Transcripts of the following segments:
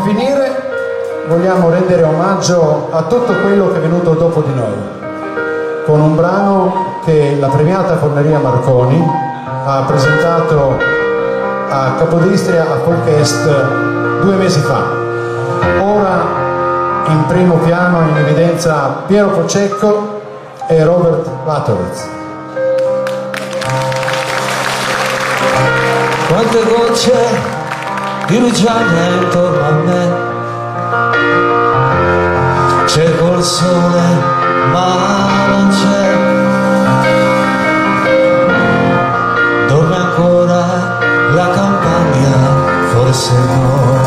finire vogliamo rendere omaggio a tutto quello che è venuto dopo di noi, con un brano che la premiata Forneria Marconi ha presentato a Capodistria a Folkest due mesi fa. Ora in primo piano in evidenza Piero Pocecco e Robert Watowitz. Quante gocce di rugiada intorno a me Cerco il sole ma non c'è. Dorme ancora la campagna, forse no.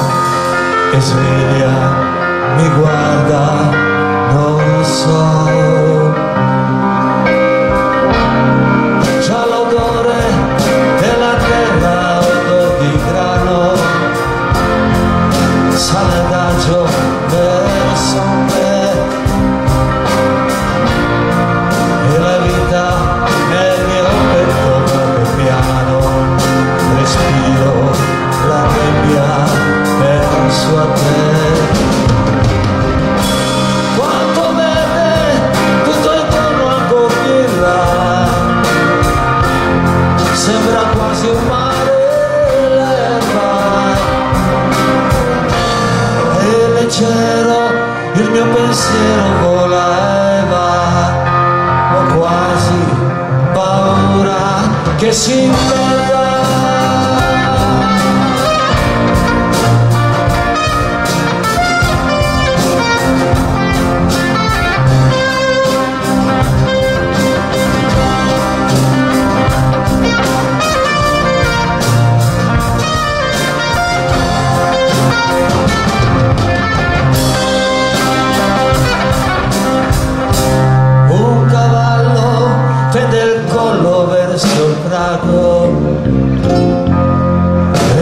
E sveglia, mi guarda, non so il mio pensiero vola e va ho quasi paura che si perda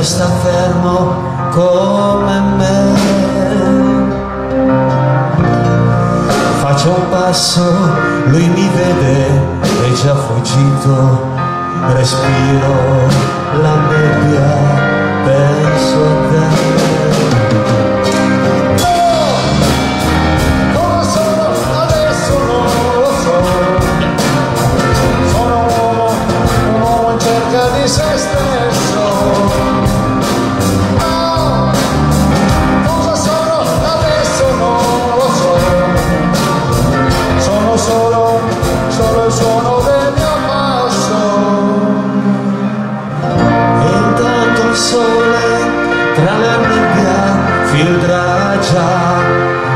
Resta fermo come me. Faccio un passo, lui mi vede, è già fuggito. Respiro la nebbia, penso a te sono un uomo in cerca di se stesso. Tra la nebbia filtra già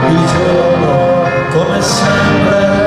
il giorno come sempre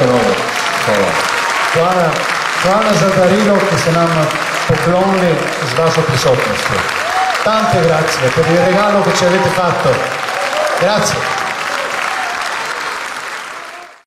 59. Hvala. Hvala za darilo, ki ste nam poklonili z vašo prisotnostjo. Tante grazie per il regalo che ci avete fatto. Grazie.